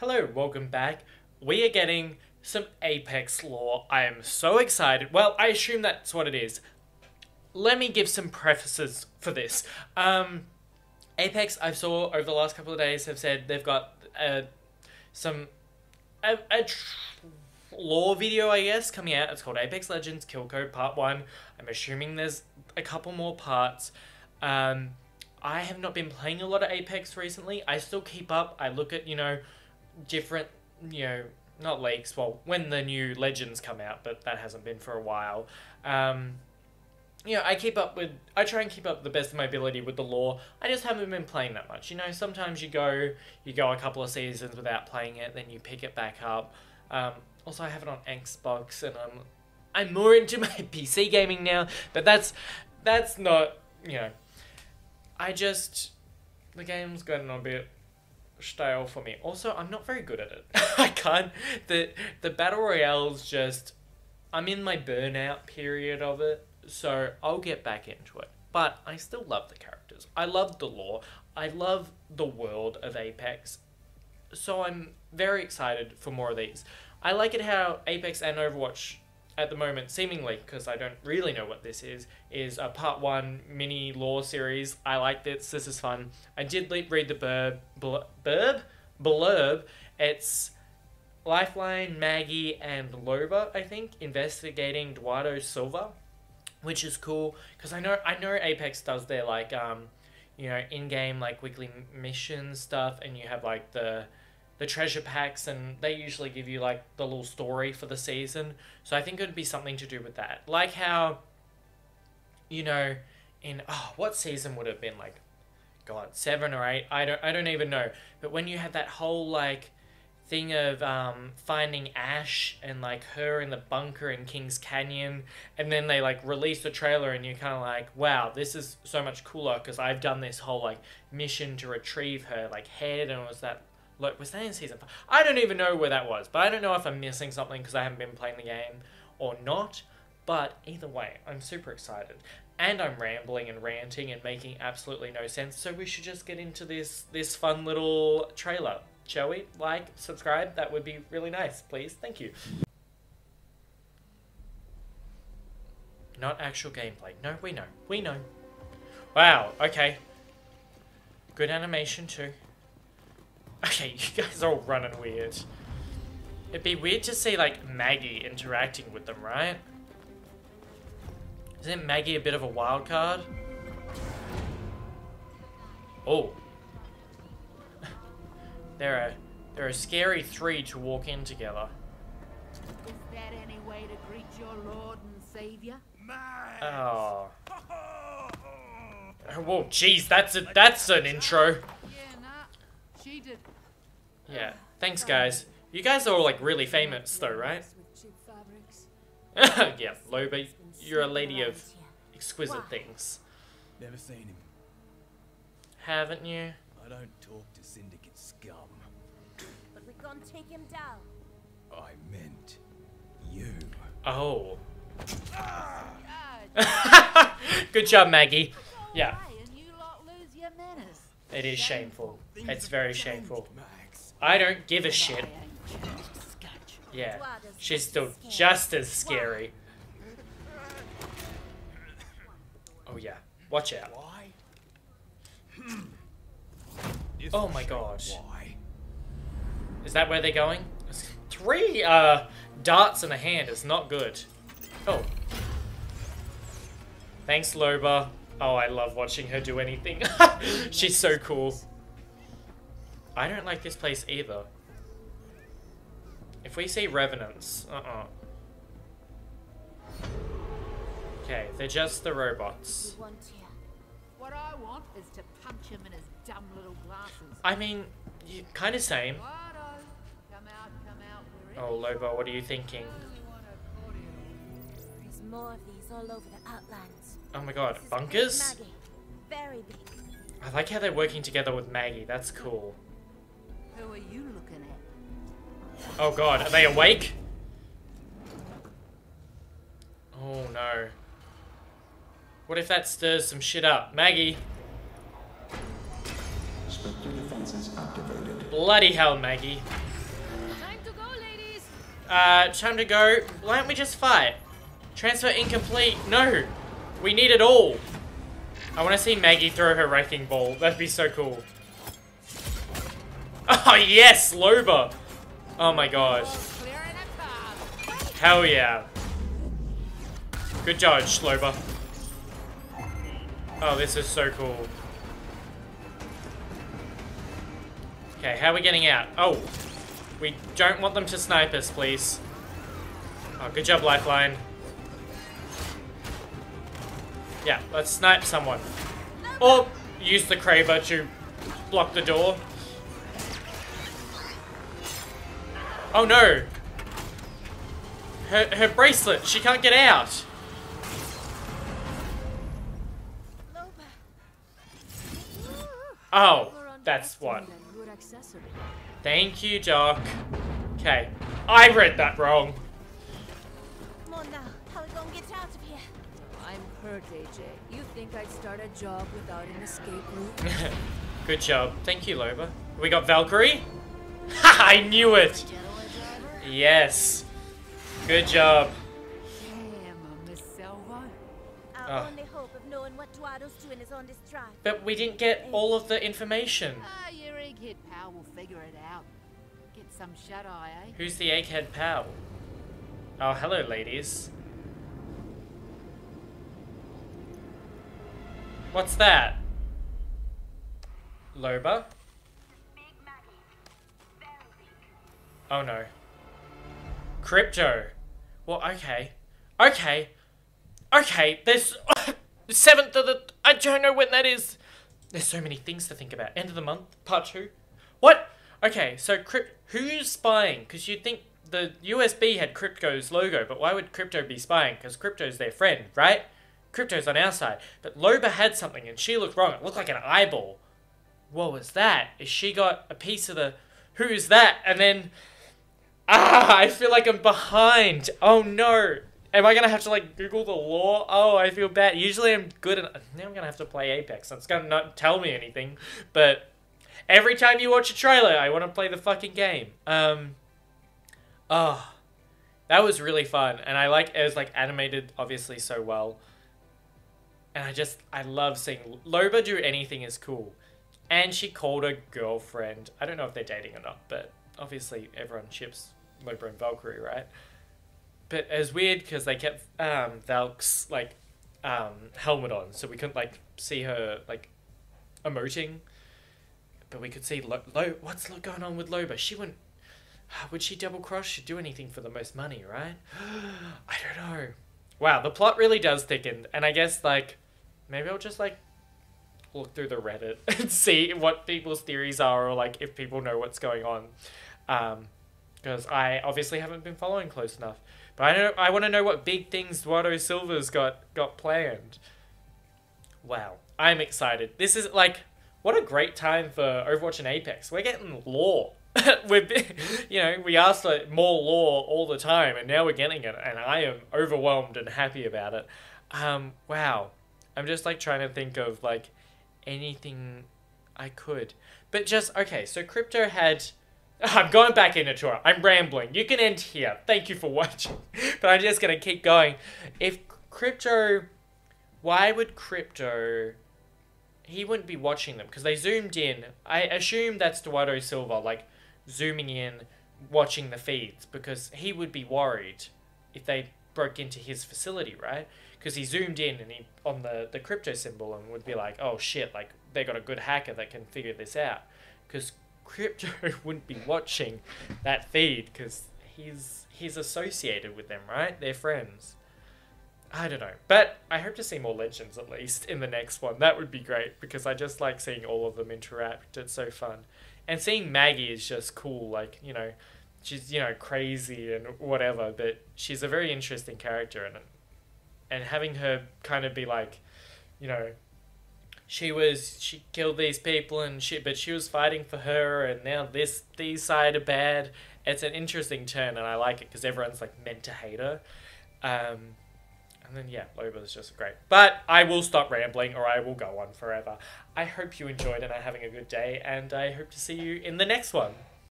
Hello, welcome back. We are getting some Apex lore. I am so excited. Well, I assume that's what it is. Let me give some prefaces for this. Um, Apex, I saw over the last couple of days, have said they've got uh, some a, a lore video, I guess, coming out. It's called Apex Legends Kill Code Part One. I'm assuming there's a couple more parts. Um, I have not been playing a lot of Apex recently. I still keep up. I look at you know different you know not leaks. Well, when the new Legends come out, but that hasn't been for a while. Um, you know, I keep up with, I try and keep up the best of my ability with the lore. I just haven't been playing that much. You know, sometimes you go, you go a couple of seasons without playing it, then you pick it back up. Um, also, I have it on Xbox, and I'm, I'm more into my PC gaming now. But that's, that's not, you know, I just, the game's gotten a bit stale for me. Also, I'm not very good at it. I can't, the the battle royales just, I'm in my burnout period of it so I'll get back into it. But I still love the characters. I love the lore. I love the world of Apex. So I'm very excited for more of these. I like it how Apex and Overwatch at the moment, seemingly, because I don't really know what this is, is a part one mini lore series. I like this. This is fun. I did read the burb, blurb, burb, blurb. It's Lifeline, Maggie, and Loba, I think, investigating Eduardo Silva which is cool because I know I know Apex does their like um, you know in game like weekly mission stuff, and you have like the the treasure packs, and they usually give you like the little story for the season. So I think it would be something to do with that, like how you know in oh what season would have been like god seven or eight? I don't i don't even know. But when you had that whole like thing of um, finding Ash and like her in the bunker in Kings Canyon, and then they like release the trailer, and you're kind of like, wow, this is so much cooler because I've done this whole like mission to retrieve her like head, and it was that look was that in season five? I don't even know where that was, but I don't know if I'm missing something because I haven't been playing the game or not. But either way, I'm super excited. And I'm rambling and ranting and making absolutely no sense, so we should just get into this this fun little trailer. Shall we? Like, subscribe, that would be really nice, please. Thank you. Not actual gameplay. No, we know. We know. Wow, okay. Good animation too. Okay, you guys are all running weird. It'd be weird to see, like, Maggie interacting with them, right? Isn't Maggie a bit of a wild card? Oh. They're a, they're a scary three to walk in together. Is that any way to greet your Lord and Savior? Ah. Oh. Whoa, jeez, that's a that's an intro. Yeah, nah. She did. Yeah. Thanks, guys. You guys are all like really famous, though, right? With cheap fabrics. yeah, Loba, you're a lady of exquisite things, Never seen him. haven't you? I don't talk to syndicate scum. But we can't take him down. I meant you. Oh. Ah. Good job, Maggie. Yeah, Why, and you lot lose your manners. it is shameful. It's very shameful. I don't give a shit. I ain't just scotch. Yeah, she's still just as scary. Oh yeah, watch out. Oh my gosh. Why? Is that where they're going? Three uh, darts in a hand is not good. Oh. Thanks, Loba. Oh, I love watching her do anything. She's so cool. I don't like this place either. If we see revenants, uh-uh. Okay, they're just the robots. We want here. What I want is to punch him in his dumb little glasses. I mean, you, kind of same. Come out, come out. Oh, Loba, what are you thinking? Only want a cordial. There's more of these all over the outlands. Oh my god, bunkers? I like how they're working together with Maggie. That's cool. Who are you looking at? Oh god, are they awake? Oh no. What if that stirs some shit up? Maggie! Spectre defenses activated. Bloody hell, Maggie. Uh, time to go. Why don't we just fight? Transfer incomplete. No. We need it all. I want to see Maggie throw her wrecking ball. That'd be so cool. Oh, yes, Loba. Oh my gosh. Hell yeah. Good job, Sloba. Oh, this is so cool. Okay, how are we getting out? Oh, we don't want them to snipe us, please. Oh, good job, Lifeline. Yeah, let's snipe someone. Or use the Kraber to block the door. Oh no! Her, her bracelet, she can't get out. Oh, oh that's what. Need a good accessory. Thank you, Doc. Okay, I read that wrong. Come on now. How we gonna get out of here? I'm hurt, Ajay. You think I'd start a job without an escape route? Good job. Thank you, Loba. We got Valkyrie? Ha! I knew it! Getaway driver? Yes. Good job. Damn, Miss Silva. Our only hope of knowing what Duado's doing is on this drive. But we didn't get all of the information. Ah, your egghead pal will figure it out. Get some shut eye, eh? Who's the egghead pal? Oh, hello, ladies. What's that? Loba? Oh no. Crypto. Well, okay. Okay. Okay, there's seventh of the I don't know when that is. There's so many things to think about. End of the month, part two. What? Okay, so crypt who's spying? Because you'd think the USB had Crypto's logo, but why would Crypto be spying? Because Crypto's their friend, right? Crypto's on our side. But Loba had something and she looked wrong. It looked like an eyeball. What was that? Is she got a piece of the who's that? And then Ah, I feel like I'm behind. Oh no. Am I gonna have to like Google the law? Oh, I feel bad. Usually I'm good at now I'm gonna have to play Apex. It's gonna not tell me anything. But every time you watch a trailer, I wanna play the fucking game. Um Oh. That was really fun. And I like it was like animated obviously so well. And I just I love seeing Loba do anything is cool. And she called her girlfriend. I don't know if they're dating or not, but obviously everyone ships Loba and Valkyrie, right? But it was weird because they kept um, Valk's like um, helmet on, so we couldn't like see her like emoting. But we could see Lo- Lo- what's going on with Loba. She wouldn't. Would she double cross? She'd do anything for the most money, right? I don't know. Wow, the plot really does thicken, and I guess like maybe I'll just like look through the Reddit and see what people's theories are, or like if people know what's going on. Um, because I obviously haven't been following close enough. But I know I want to know what big things Eduardo Silva's got got planned. Wow, I'm excited. This is like what a great time for Overwatch and Apex. We're getting lore. we're you know we ask for more lore all the time, and now we're getting it, and I am overwhelmed and happy about it. Um, wow, I'm just like trying to think of like anything I could, but just okay. So crypto had. I'm going back into tour. I'm rambling. You can end here. Thank you for watching. but I'm just gonna keep going. If crypto, why would crypto? He wouldn't be watching them because they zoomed in. I assume that's Eduardo Silva, like zooming in, watching the feeds because he would be worried if they broke into his facility, right? Because he zoomed in and he on the the crypto symbol and would be like, oh shit, like they got a good hacker that can figure this out. Because crypto wouldn't be watching that feed because he's he's associated with them, right? They're friends. I don't know, but I hope to see more legends at least in the next one. That would be great because I just like seeing all of them interact. It's so fun, and seeing Maggie is just cool. Like you know, she's you know crazy and whatever, but she's a very interesting character, and and having her kind of be like, you know, she was she killed these people and she but she was fighting for her and now this these side are bad. It's an interesting turn and i like it because everyone's like meant to hate her. Um and then yeah loba's just great. But i will stop rambling or i will go on forever. I hope you enjoyed and are having a good day and i hope to see you in the next one